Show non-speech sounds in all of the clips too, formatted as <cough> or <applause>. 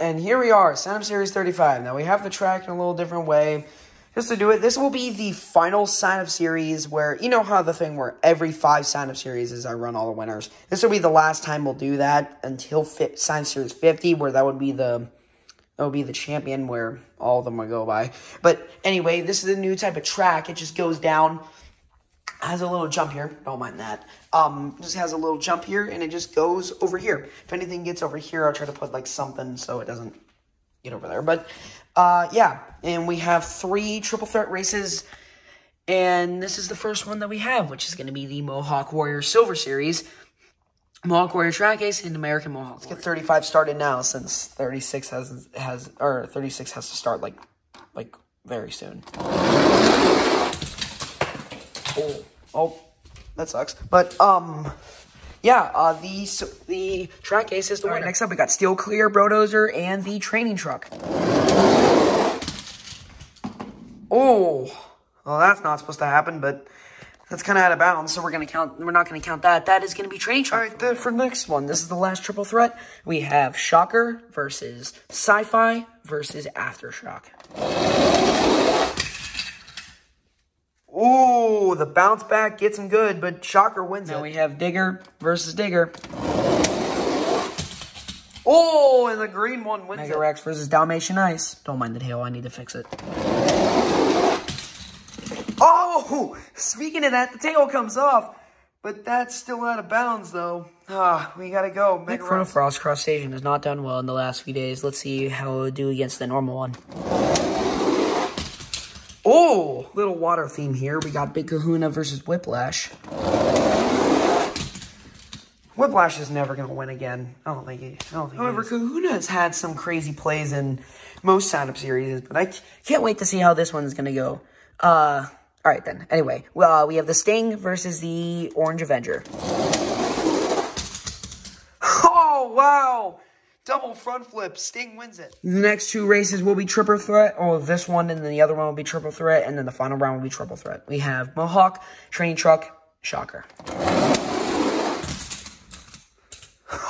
And here we are, Sign Up Series 35. Now we have the track in a little different way. Just to do it, this will be the final sign up series where, you know how the thing where every five sign up series is I run all the winners. This will be the last time we'll do that until fit, sign series 50, where that would be the, that would be the champion where all of them would go by. But anyway, this is a new type of track. It just goes down, has a little jump here. Don't mind that. Um, just has a little jump here and it just goes over here. If anything gets over here, I'll try to put like something so it doesn't get over there. But uh, yeah, and we have three triple threat races. And this is the first one that we have, which is going to be the Mohawk Warrior Silver Series. Mohawk Warrior Track Ace and American Mohawk. Let's get 35 started now since 36 has has or 36 has to start like like very soon. Oh, oh, that sucks. But um yeah, uh, the so, the track ace is the winner. next up, we got Steel Clear, Brodozer, and the training truck. Oh, well, that's not supposed to happen, but that's kind of out of bounds, so we're gonna count. We're not gonna count that. That is gonna be training truck. All right, then for next one, this is the last triple threat. We have Shocker versus Sci-Fi versus Aftershock. Ooh, the bounce back gets him good, but Shocker wins now it. Now we have Digger versus Digger. Oh, and the green one wins Mega it. Rex versus Dalmatian Ice. Don't mind the tail, I need to fix it. Oh, speaking of that, the tail comes off. But that's still out of bounds, though. Ah, we gotta go. Mega Chrono Frost Cross Station has not done well in the last few days. Let's see how it will do against the normal one. Oh, little water theme here. We got Big Kahuna versus Whiplash. Whiplash is never going to win again. I don't think he. I don't think However, Kahuna has had some crazy plays in most sign-up series, but I can't wait to see how this one's going to go. Uh, all right, then. Anyway, well, uh, we have the Sting versus the Orange Avenger. Oh, wow! Double front flip. Sting wins it. The next two races will be triple threat. Oh, this one and then the other one will be triple threat. And then the final round will be triple threat. We have Mohawk, Train Truck, Shocker. <laughs>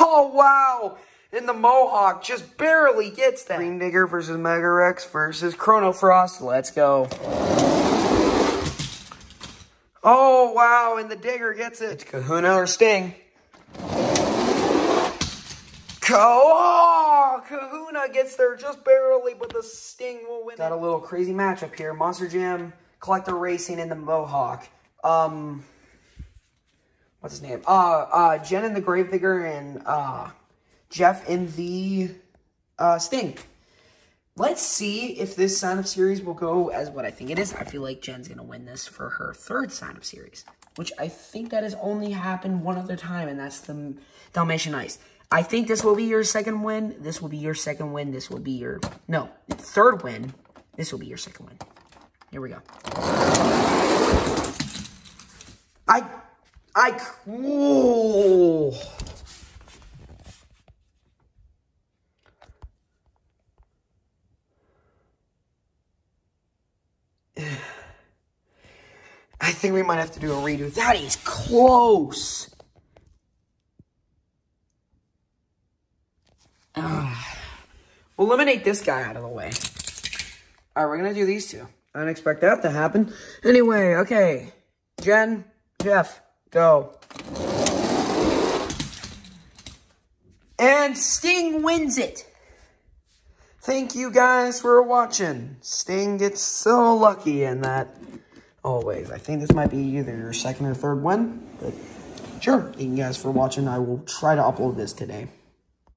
Oh, wow. And the Mohawk just barely gets that. Green Digger versus Mega Rex versus Chrono Frost. Let's go. Oh, wow. And the Digger gets it. It's Kahuna or Sting. Oh, Kahuna gets there just barely, but the Sting will win. Got a little crazy matchup here. Monster Jam, Collector Racing, and the Mohawk. Um, what's his name? Uh, uh, Jen and the Gravedigger and, uh, Jeff in the, uh, Sting. Let's see if this sign-up series will go as what I think it is. I feel like Jen's going to win this for her third sign-up series, which I think that has only happened one other time, and that's the Dalmatian Ice. I think this will be your second win. This will be your second win. This will be your, no, third win. This will be your second win. Here we go. I, I, whoa. <sighs> I think we might have to do a redo. That is close. Eliminate this guy out of the way. All right, we're going to do these two. I didn't expect that to happen. Anyway, okay. Jen, Jeff, go. And Sting wins it. Thank you guys for watching. Sting gets so lucky in that always. I think this might be either your second or third win, but sure. Thank you guys for watching. I will try to upload this today.